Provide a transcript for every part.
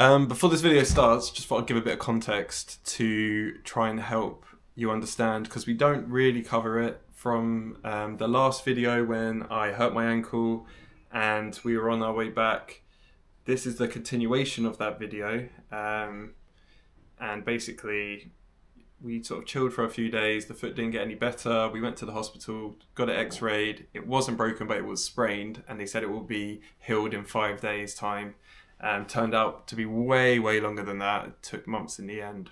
Um, before this video starts, just thought I'd give a bit of context to try and help you understand because we don't really cover it from um, the last video when I hurt my ankle and we were on our way back. This is the continuation of that video. Um, and basically, we sort of chilled for a few days. The foot didn't get any better. We went to the hospital, got it x rayed. It wasn't broken, but it was sprained. And they said it will be healed in five days' time. Um, turned out to be way, way longer than that. It took months in the end.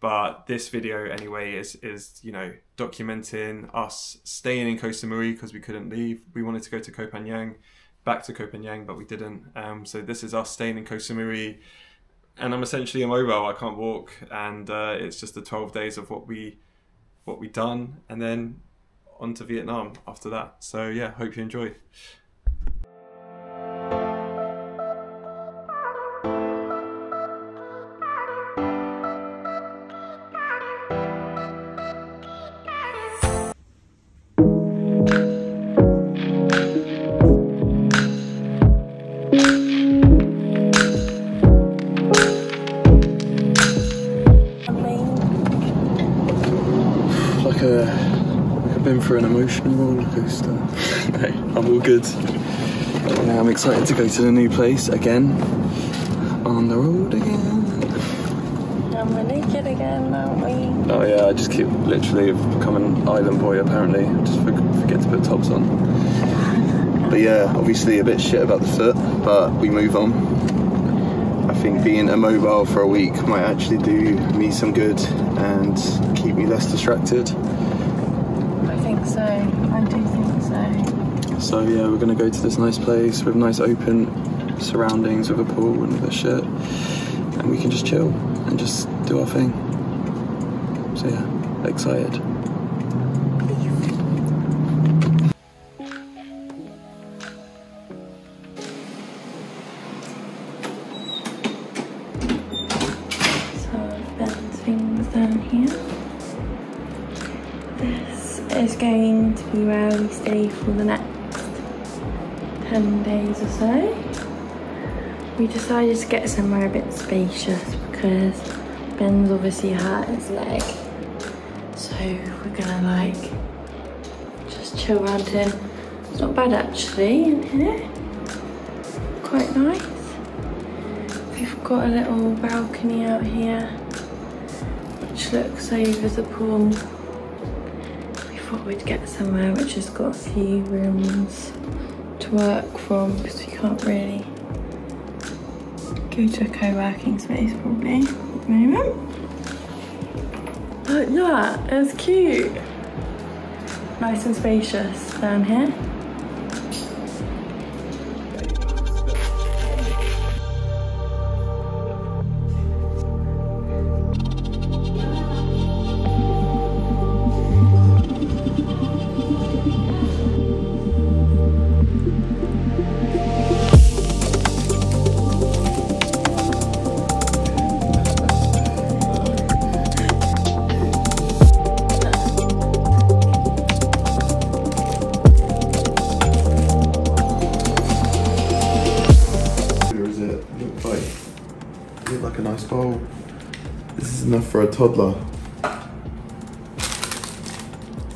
But this video, anyway, is is you know documenting us staying in Koh Samui because we couldn't leave. We wanted to go to Koh Phangan, back to Koh Phangan, but we didn't. Um, so this is us staying in Koh Samui, and I'm essentially immobile. I can't walk, and uh, it's just the 12 days of what we what we done, and then on to Vietnam after that. So yeah, hope you enjoy. Through an emotional roller coaster. no, I'm all good. Yeah, I'm excited to go to the new place again. On the road again. And we're naked again, aren't we? Oh yeah, I just keep literally become an island boy apparently. Just forget to put tops on. But yeah, obviously a bit shit about the foot, but we move on. I think being immobile for a week might actually do me some good and keep me less distracted. Think so. I do think so. So yeah, we're gonna go to this nice place with nice open surroundings with a pool and with a shit, and we can just chill and just do our thing. So yeah, excited. Going to be where we stay for the next 10 days or so. We decided to get somewhere a bit spacious because Ben's obviously hurt his leg. So we're gonna like just chill around here. It's not bad actually in here. Quite nice. We've got a little balcony out here which looks over the pool. Thought we'd get somewhere which has got a few rooms to work from because we can't really go to a co-working space probably at the moment. But yeah, it's cute. Nice and spacious down here. Enough for a toddler.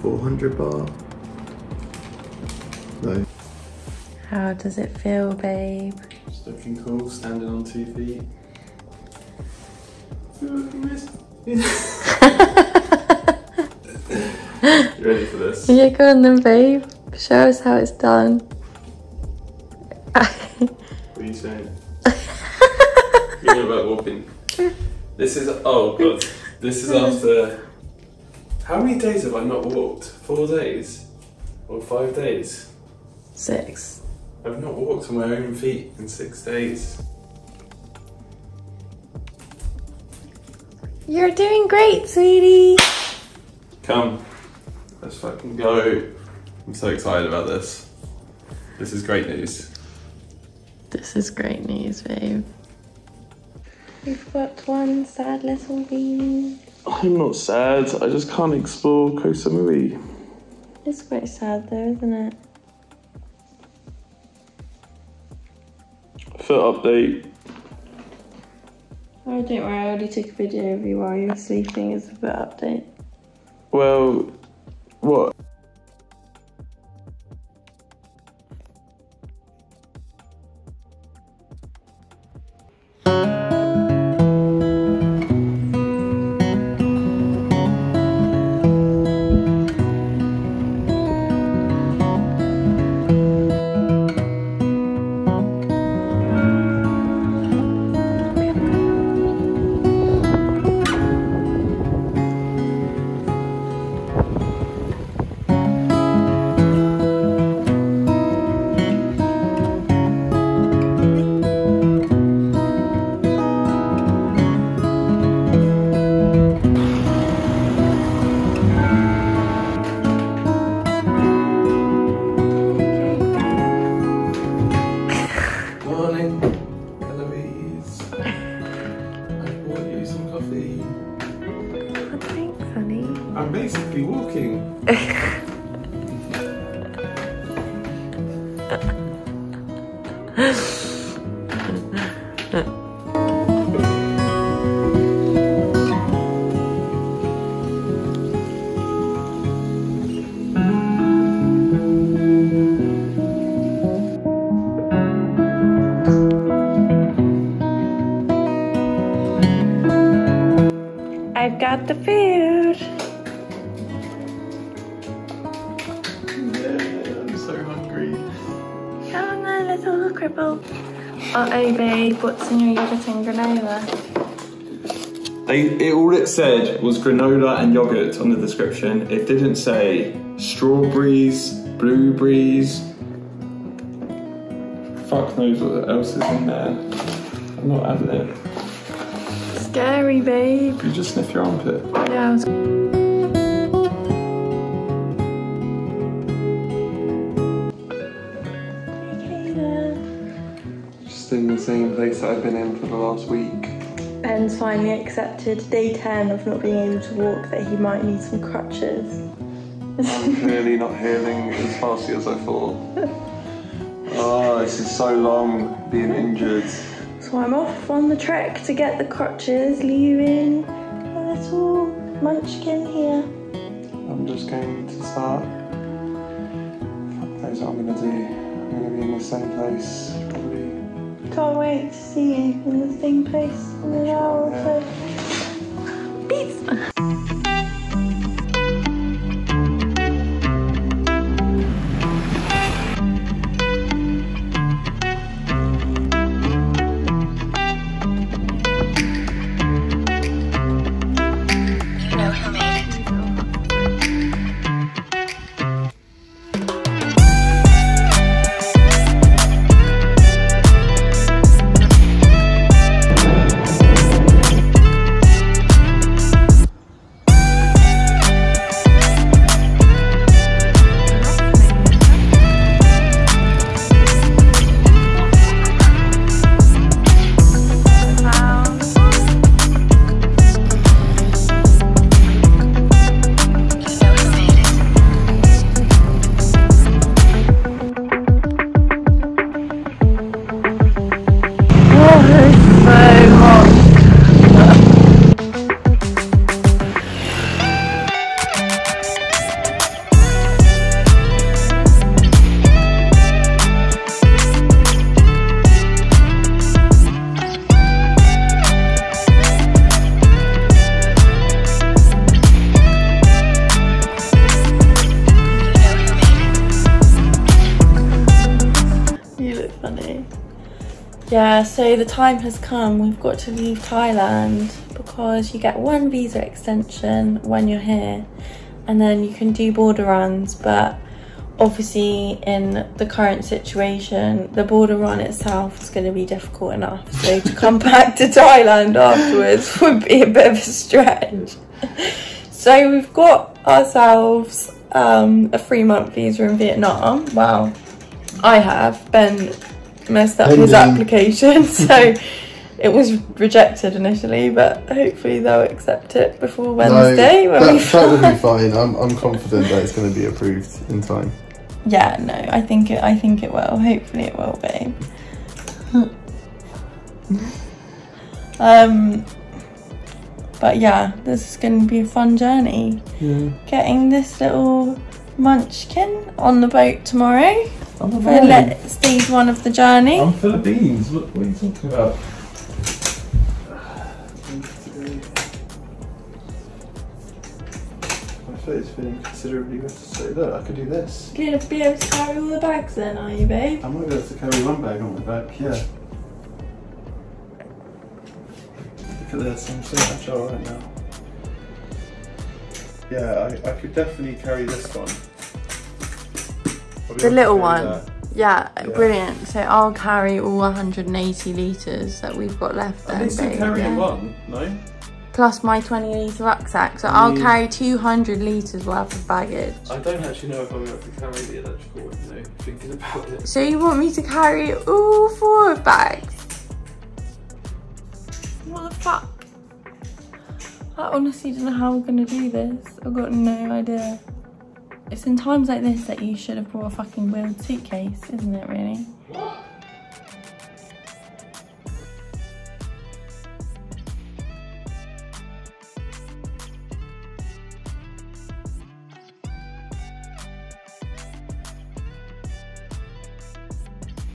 400 baht. No. How does it feel, babe? Just looking cool, standing on two feet. Feel looking nice. you ready for this? Yeah, go on then, babe. Show us how it's done. What are you saying? you know about walking. This is oh god. This is after how many days have I not walked? Four days? Or five days? Six. I've not walked on my own feet in six days. You're doing great, sweetie. Come. Let's fucking go. I'm so excited about this. This is great news. This is great news, babe. We've got one sad little bean. I'm not sad, I just can't explore Koh Samui. It's quite sad though, isn't it? Foot update. Oh, don't worry, I already took a video of you while you were sleeping as a foot update. Well, what? I'm basically walking. Uh oh, babe, what's in your yogurt and granola? They, it, all it said was granola and yogurt on the description. It didn't say strawberries, blueberries. Fuck knows what else is in there. I'm not having it. Scary, babe. You just sniff your armpit. Yeah, in the same place that I've been in for the last week. Ben's finally accepted day 10 of not being able to walk that he might need some crutches. I'm clearly not healing as fast as I thought. Oh, this is so long being injured. So I'm off on the trek to get the crutches, leaving a little munchkin here. I'm just going to start. Fuck knows what I'm gonna do. I'm gonna be in the same place. Can't wait to see you in the same place in an hour or so. Yeah, so the time has come. We've got to leave Thailand because you get one visa extension when you're here and then you can do border runs. But obviously, in the current situation, the border run itself is going to be difficult enough. So to come back to Thailand afterwards would be a bit of a stretch. So we've got ourselves um, a three month visa in Vietnam. Wow. I have. Ben messed up his application, so it was rejected initially, but hopefully they'll accept it before Wednesday when that, we that will be fine. I'm, I'm confident that it's going to be approved in time. Yeah, no, I think it. I think it will. Hopefully, it will be. Um, but yeah, this is going to be a fun journey. Yeah. Getting this little munchkin on the boat tomorrow I'm for let stage one of the journey. I'm Philippines. What, what are you talking about? My foot is feeling considerably better today. Look, I could do this. You're going to be able to carry all the bags then, are you, babe? I might be able to carry one bag on my back, yeah. Look at this, I'm so agile right now. Yeah, I, I could definitely carry this one. I'll The little carry one. Yeah, Yeah. brilliant. So I'll carry all 180 litres that we've got left At then, least you're carrying yeah? one, no? Plus my 20 litre rucksack. So I'll Mm. carry 200 litres worth of baggage. I don't actually know if I'm going to carry the electrical one, you know, thinking about it. So you want me to carry all four of bags? What the fuck? I honestly don't know how we're gonna do this. I've got no idea. It's in times like this that you should have brought a fucking wheeled suitcase, isn't it really?